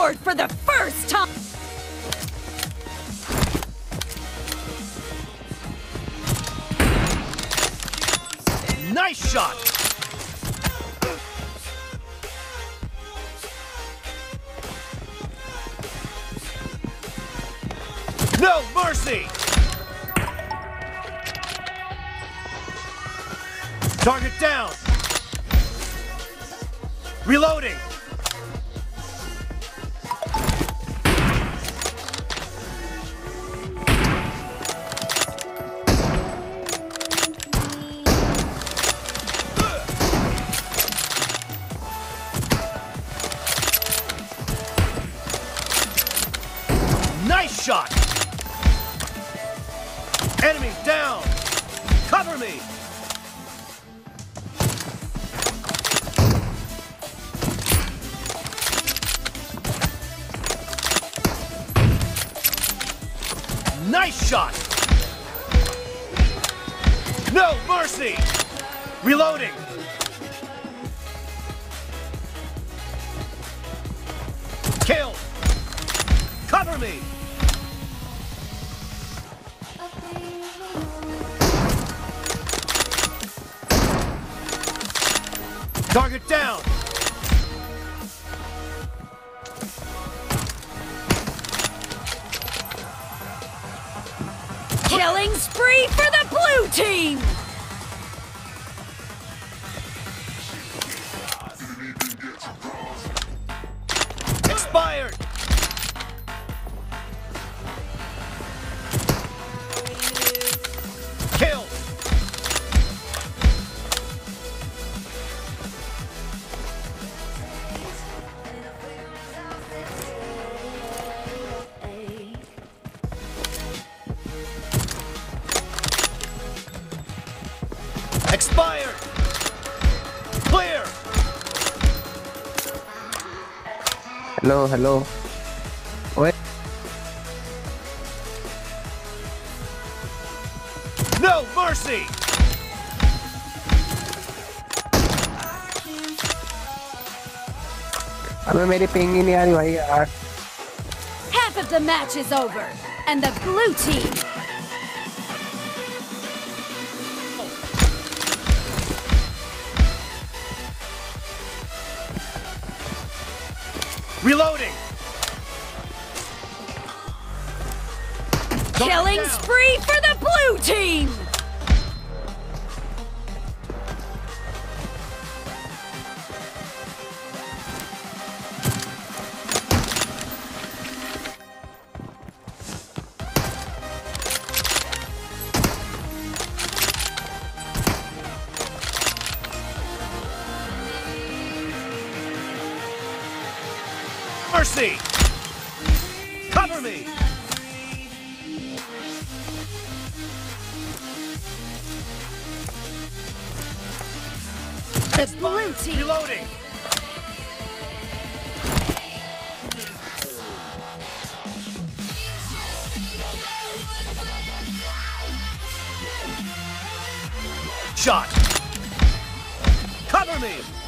Scored for the first time. Nice shot. No mercy. Target down. Reloading. Enemy down! Cover me! Nice shot! No mercy! Reloading! Kill! Cover me! Target down! Killing spree for the blue team. Expired! Clear! Hello, hello. Wait, No mercy! अबे मेरी ping ही नहीं आ रही भाई यार Half of the match is over, and the blue team Reloading! killing spree for the blue team. Mercy! Cover me! The blue team Reloading! Shot! Cover me!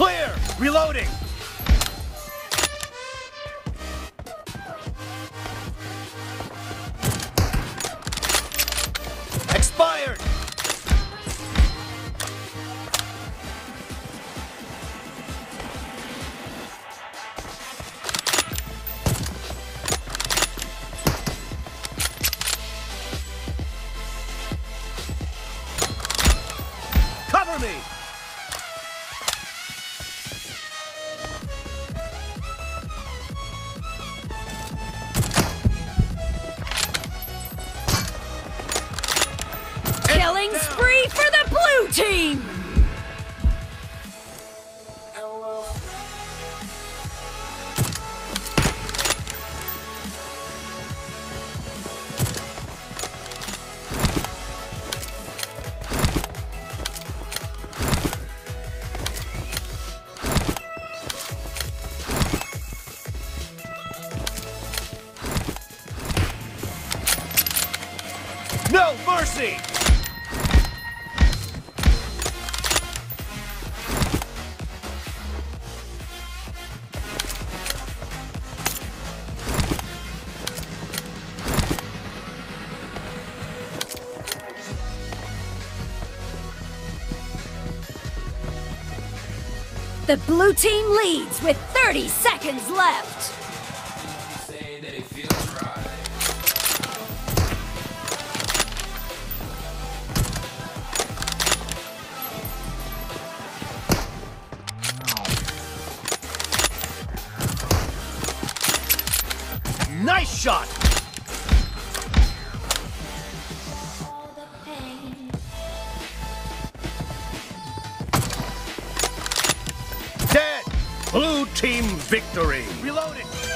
Clear! Reloading! Expired! Cover me! Team! No mercy! The blue team leads with 30 seconds left. Nice shot! Blue team victory! Reloading!